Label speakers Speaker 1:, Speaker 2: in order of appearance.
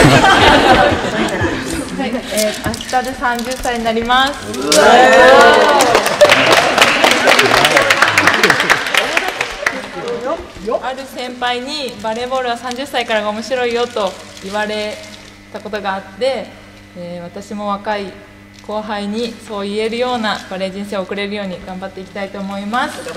Speaker 1: はい、えー、明日で30歳になります。ある先輩にバレーボールは30歳からが面白いよと言われたことがあって、えー私も若い後輩にそう言えるようなバレー人生を送れるように頑張っていきたいと思います。